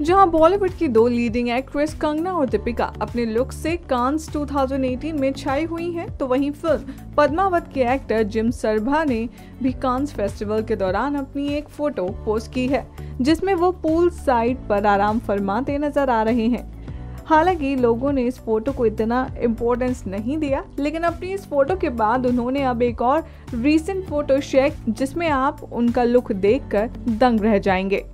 जहाँ बॉलीवुड की दो लीडिंग एक्ट्रेस कंगना और दीपिका अपने लुक से कांस 2018 में छाई हुई हैं तो वहीं फ़िल्म पद्मावत के एक्टर जिम सरभा ने भी कांस फेस्टिवल के दौरान अपनी एक फ़ोटो पोस्ट की है, जिसमें वो पूल साइड पर आराम फरमाते नज़र आ रहे हैं। हालाँकि लोगों ने इस फ़ोटो को इतना इम्पोर्टेंस नहीं दिया, लेकिन अपनी इस फ़ोटो के बाद उन्होंने अब एक और रीसेंट फ़ोटो शेयर जिसमें आप उनका लुक देखकर दंग रह जाएँगे।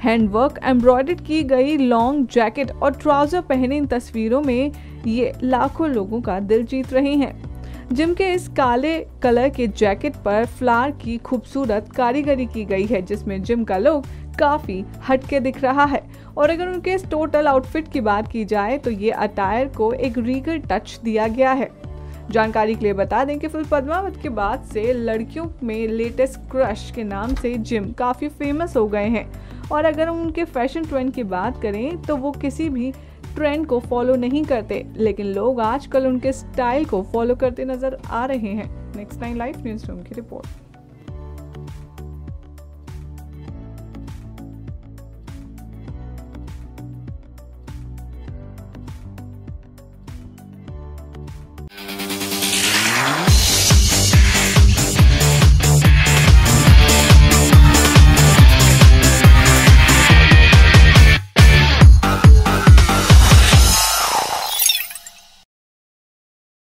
हैंडवर्क एम्ब्रॉयड की गई लॉन्ग जैकेट और ट्राउज़र पहने इन तस्वीरों में ये लाखों लोगों का दिल जीत रहे हैं। जिम के इस काले कलर के जैकेट पर फ्लावर की खूबसूरत कारीगरी की गई है, जिसमें जिम का लुक काफ़ी हटके दिख रहा है। और अगर उनके इस टोटल आउटफिट की बात की जाए तो ये अटायर को एक रीगल टच दिया गया है। जानकारी के लिए बता दें कि फ़िल्म पद्मावत के बाद से लड़कियों में लेटेस्ट क्रश के नाम से जिम काफ़ी फ़ेमस हो गए हैं। और अगर हम उनके फ़ैशन ट्रेंड की बात करें तो वो किसी भी ट्रेंड को फॉलो नहीं करते, लेकिन लोग आजकल उनके स्टाइल को फॉलो करते नज़र आ रहे हैं। Next nine life, news room की रिपोर्ट।